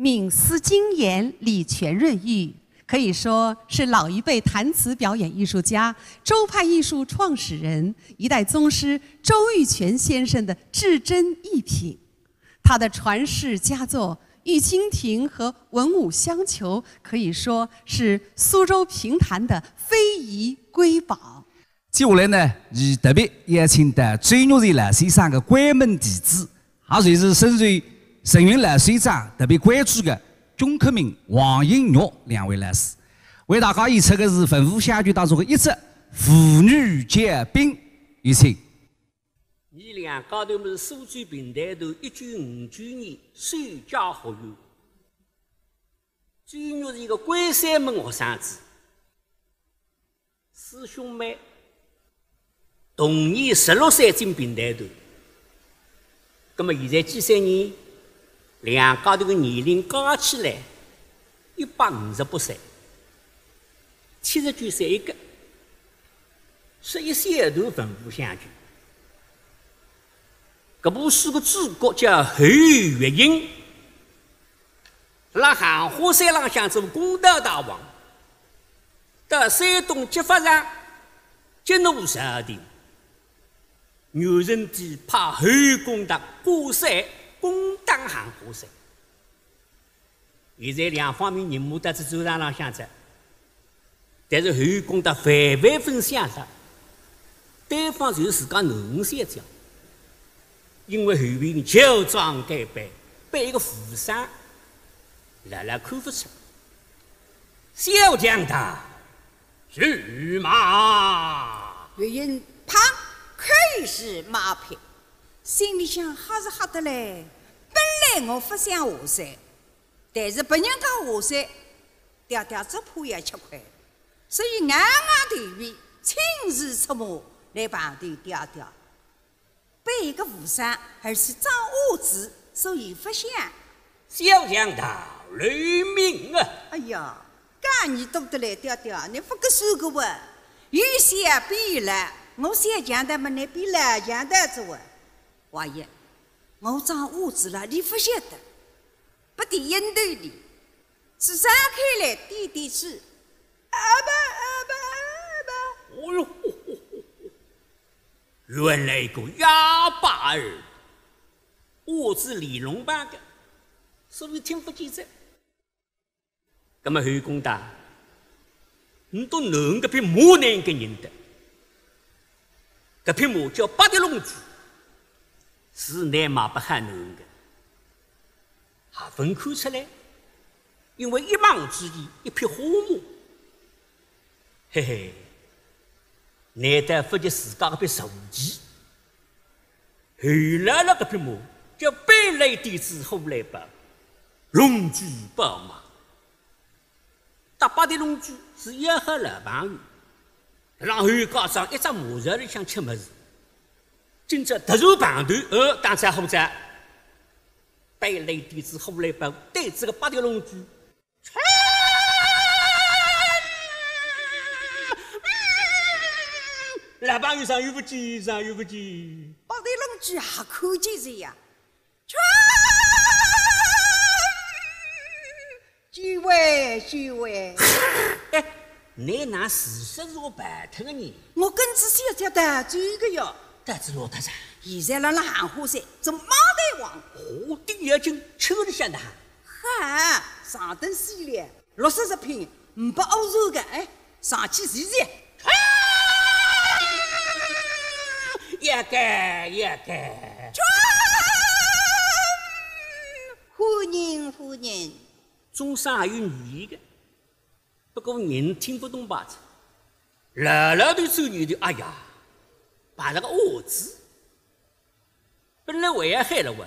敏思精研，礼全润玉，可以说是老一辈弹词表演艺术家、周派艺术创始人、一代宗师周玉泉先生的至真一品。他的传世佳作《玉蜻蜓》和《文武相求》可以说是苏州评弹的非遗瑰宝。接下来呢，以特别邀请的最玉瑞老先生的关门弟子，也算是深受。陈云老师长特别关注的钟克明、王英玉两位老师，为大家演出的是文武相剧当中的一支妇女结冰，有请。你俩高头么是苏州平台头一九五九年参加学院，最玉是一个关山门学生子，师兄妹同年十六岁进平台头，那么现在几三年？两家头个年龄加起来一百五十八岁，七十九岁一个，十一岁一段文武相聚。这部书的主角叫侯月英，辣寒花山浪向做公道大王，到山东揭发上激怒朝廷，牛人帝派侯公达过山。攻打寒花山，现在两方面人马在这走上浪向着，但是后攻打反反分相的，对方就是自家农三江，因为后兵旧装改扮，被一个富商来来看不出，小将他去马，岳云旁可以是马匹。心里想哈是哈得嘞，来我不想下山，但是别人讲下山，爹爹只怕也吃亏，所以硬硬头皮亲自出马来旁头爹爹。被一个和尚而是张五子，所以不想。小强道雷鸣啊！哎呀，干你多得来，爹爹，你不个说个话，有些比了，我先讲的么？你比了讲的做。王爷，我长五子了，你不晓得，不得应头的，是张开来点点去，阿爸阿爸阿爸。哦哟，原来一个哑巴儿，五子李龙班的，所以听不见噻。那么侯公大，你都能个匹马能个认得？这匹马叫八德龙驹。是难马不喊侬的，还分看出来，因为一望之地一匹花马，嘿嘿，难得发觉自家个匹手机。后来那个匹马叫百雷弟子后来把龙驹宝马，搭八的龙驹是一盒老朋友，让后加上一只马车里想吃么子。今朝突然碰头，呃，刚才虎仔背雷弟子虎来帮，对这个八条龙驹，老朋友上有不急，上有不急，八条龙驹还可见这呀，几位几位，哎，你拿事实是我白脱的呢？我跟子小姐的这个哟。但是老太太，现在辣辣寒花山做马代王，火顶眼睛抽里向的哈，上等系列，六十食品，五百欧洲的，哎，上去试试。一个一个，欢迎欢迎。中山还有女的，不过人听不懂吧子，老老的走女的，哎呀。把那个恶字，本来为害了我，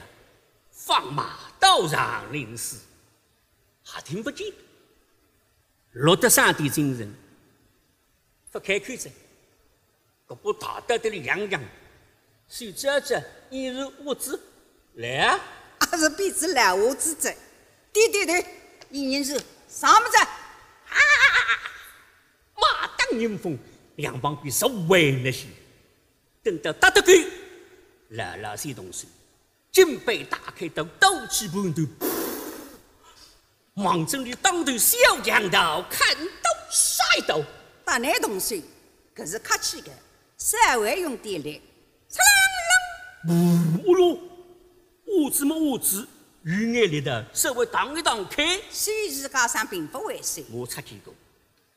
放马到长林寺，还听不见，落得上帝精神，不开口子，这不大得的里洋洋，手指着一如物子，来啊！还是鼻子来我子在，对对对，一人是上么子？啊！马当迎风，两旁比十万那些。等到打得够，老老些动手，金杯打开，都刀起盘头，王正里当头小强盗，砍刀杀一刀。大男同学，搿是客气的，稍微用点力。呲啷啷，呜噜，我子么我子，有眼力的，稍微荡一荡开。虽然家上并不会水，我出去过，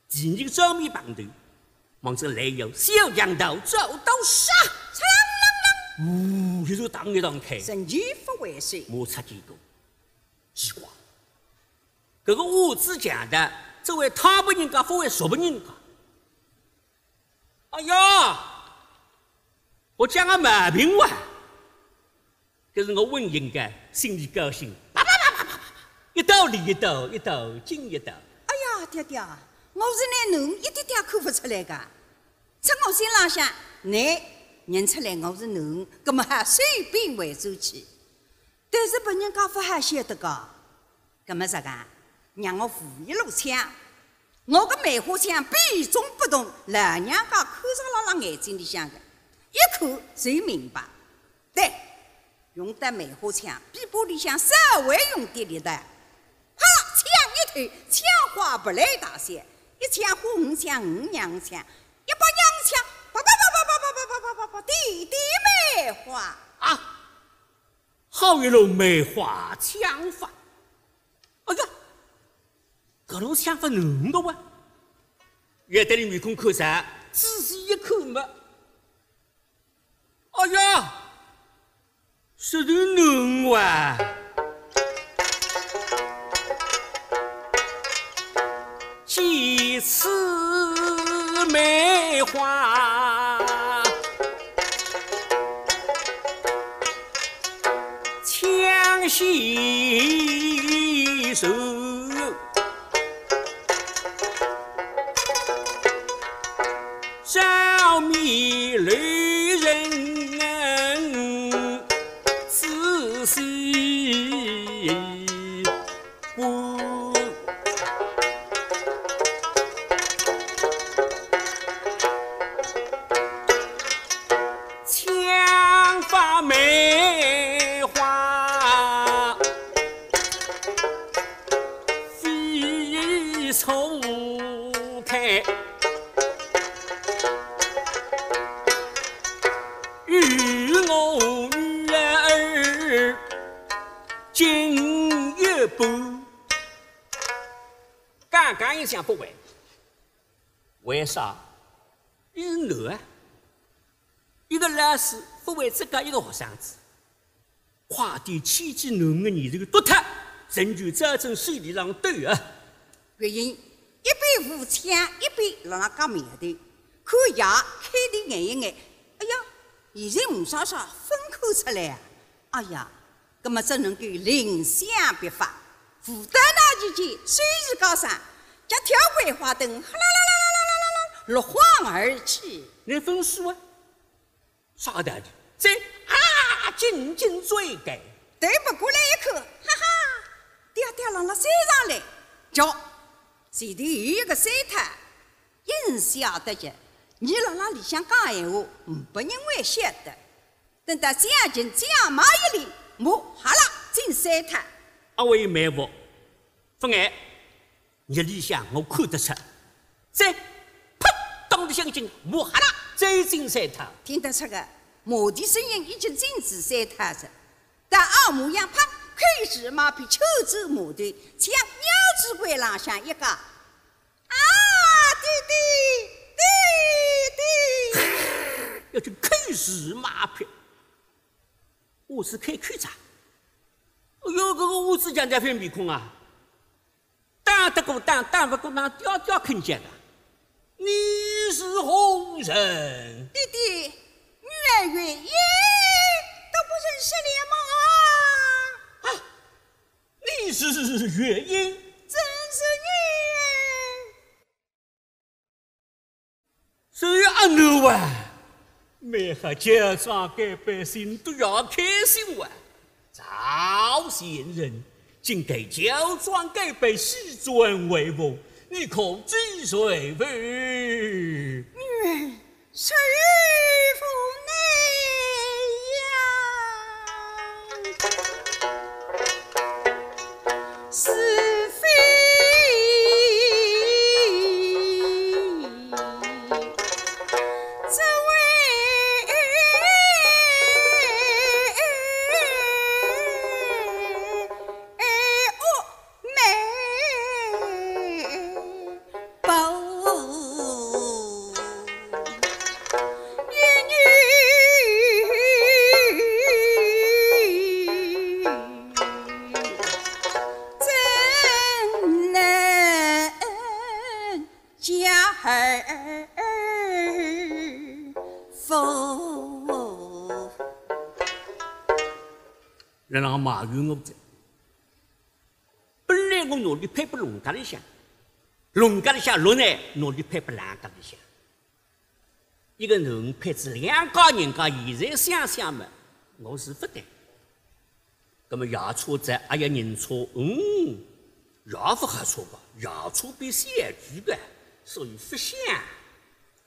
第二个正面碰头，望着你有小羊头走到杀，呜，就是一当客，人一不万岁，我擦几个，奇怪，这个五子讲的，作为他不人家，不会说不人家，哎呀，我讲个没平完，可是我问人家，心里高兴，啪啪啪啪啪啪，一道里一道，一道进一道，哎呀，爹爹。我是拿侬一点点看不出来噶。在我心朗向，你认出来我是侬，葛么还随便回转去。但是别人家不还晓得噶，葛么啥个？让我扶一路枪，我个梅花枪比重不同，老娘家看上了了眼睛里向的，一看就明白。对，用的梅花枪比玻璃枪稍微用点力的。哈，枪一推，枪花不来大些，一枪花五枪五娘枪，一把洋枪，叭叭叭叭叭叭叭叭叭叭叭，滴滴梅花。啊，好一路梅花枪法！哎呀，搿种枪法侬的哇？叶得里面孔看啥？仔细一看嘛，哎呀，是头侬哇！此梅花枪，细瘦小迷路人。想不会，为啥？是男啊！一个老师不会只教一个学生子，快点千几囡个年头夺脱，成就真正水里上对啊！原因一边扶枪，一边辣那讲面头，看牙开的眼一眼。哎呀，现在吴莎莎分口出来啊！哎呀，葛么只能够临相别法，负担那几间，虽是高山，将条桂花灯，哗啦啦啦啦啦啦啦，落荒而去。你分数啊？啥道理？再啊，紧紧追赶，对不过来一看，哈哈，爹爹浪了山上来，叫前头有一个山滩，一人晓得着。你辣那里向讲闲话，唔拨人会晓得。等到将近将马一里，我哈啦进山滩，阿威埋伏，不爱，日里向我看得出，再啪当的相进，我哈啦再进山塔。听得出个马蹄声音已经进至山滩上。但二模样啪，开始马匹秋走马队，像鸟子关浪向一个，啊，对对对对。要去开始马匹，我是开口子。哎呦，这个我是讲这片面孔啊，打得过打，打不过打，吊吊肯讲啊。你是红人，弟弟，女儿愿意，都不认识了吗？啊，你是月英，真是你！所以阿奴啊，每个家庄给百姓都要开心哇。赵先人竟给交装改被，视尊为捕，你可知谁为？女儿，让人埋怨我的。本来我努力配不农家里向，农家里向落呢，努力配不人家里向。一个能配置两家人家，现在想想嘛，我是不对。那么牙错在，还要人错，嗯，牙不还错吧？牙错比小猪的，所以不想。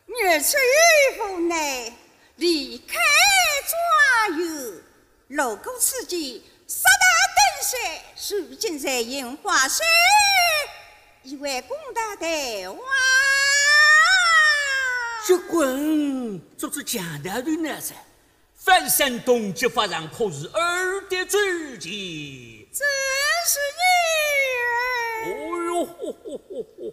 日出以后呢，离开庄园，路过此地，杀大登山，如今在樱花山，一位公大的哇！结棍，做出强大的男噻，翻山东击发上可是二代传奇。真是女儿，哦哟，吼吼吼吼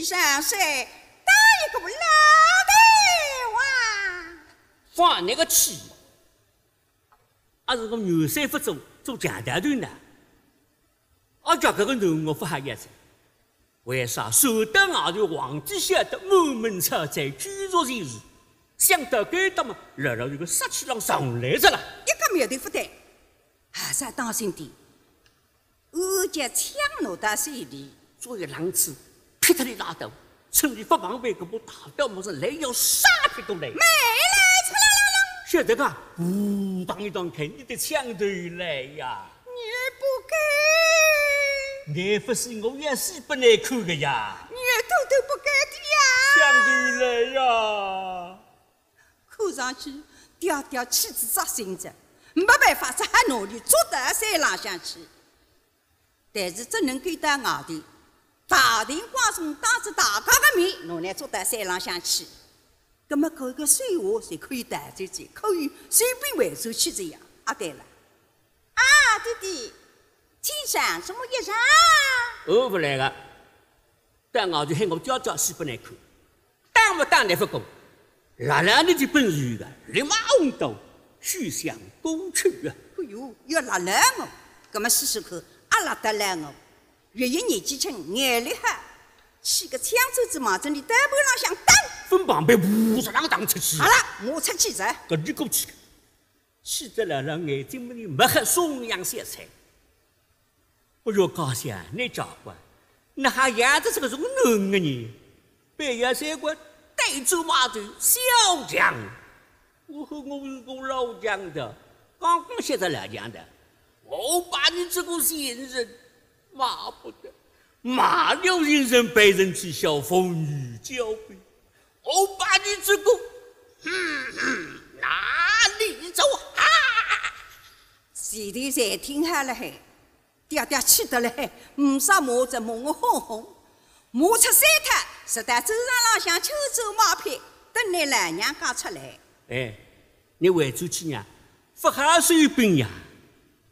请弟弟上山打一个老大娃。放那个气，还是我牛三不做做强大队呢？俺家这个人我不还也是，为啥守得外头皇帝晓得满门抄斩，居住前事？想到该的嘛，然后这个杀气浪上来着了。一个苗头不对，还是要当心点。俺家抢拿到手里，作为狼子，劈他的拉倒，趁你不防备，搿把大刀么子来要杀起过来。没来出来了了。晓得个？呜，当一当开，你的枪头来呀！你不该，你不是我也是不耐看的呀，你偷偷不该的呀。枪头来呀！看上去吊吊气子扎心着，没办法，只好努力捉到山浪上去。但是只能够到外头，大庭广众当着大家的面，侬来坐到山浪向去。葛么搿个水话侪可以弹走走，可以随便回手去这样。啊，对了，啊，弟弟，天上什么一上？我不来个，但我就喊我叫叫戏不来看，当不当难不讲。辣辣你的本事有个，立马红刀，须向过去啊！哎哟，要辣辣我，葛么试试看，阿拉得来我。越一年纪轻，眼力好，起个枪走子往这里单盘浪向蹬。分旁边五十啷个打出去。好了，我出去着。搿你过去，气得辣辣眼睛里没黑松阳色彩。不要高兴，你家伙，那还养着这个种嫩的人，半夜三更带走马头小强。我和我是个老强的，刚刚学着老强的，我把你这个闲人，骂不得，马六先生被人取笑风雨交杯，我把你这个，哪里走啊？前头才听下了嘿，爹爹气得嘞，五杀马子骂我哄哄，马出三趟，实在走上浪向秋走马匹，等你老娘家出来。哎，你回转去呀，不喝水冰呀，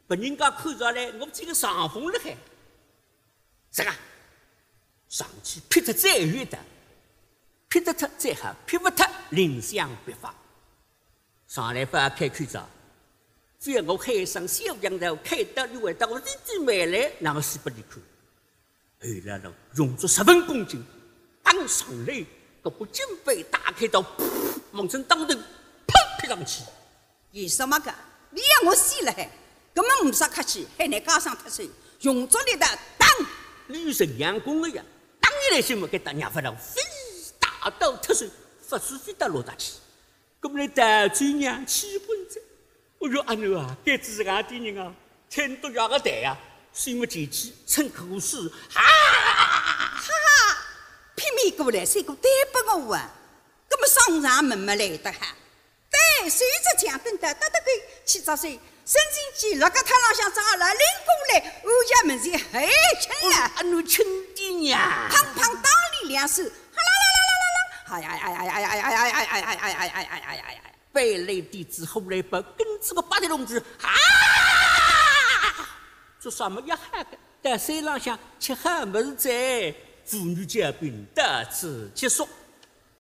把人家看着来，我这个上风了还。这个上去劈得再远的，劈得脱再好，劈不脱另想别法。上来把开口着，只要我开一声小羊头，开到你回到我弟弟买来，那个死不离开。后来了，用着十分恭敬，当上来，这把金杯打开到，噗，往成当头，砰劈上去。有什么个？你要我死了还？根本唔啥客气，还能加上脱手，用足力的当。女神阳光的呀，当你来心目给大娘发了，飞大刀脱手，发出飞到落大去。咁么来大嘴娘气昏着，我说阿奴啊，该子俺的人啊，天都压个蛋呀，谁没进去趁口势，哈哈哈，拼命过来，谁个逮不我啊？咁么上上门没来得哈？对，随着枪等的，得得个七十岁。孙进基那个太郎向炸了，领过来，我家门前嘿亲了，阿奴亲爹娘，胖胖打你两手，哈啦啦啦啦啦啦，哎呀呀呀呀呀呀呀呀呀呀呀呀呀呀呀呀呀呀！白来弟子后来把跟这个八条龙子啊，做什么要喊的？在山浪向吃喝么子在，妇女家兵得此结束。